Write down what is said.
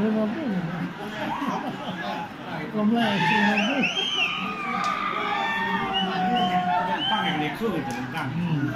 내맘 대. 我们来听。放两粒扣子能干。嗯。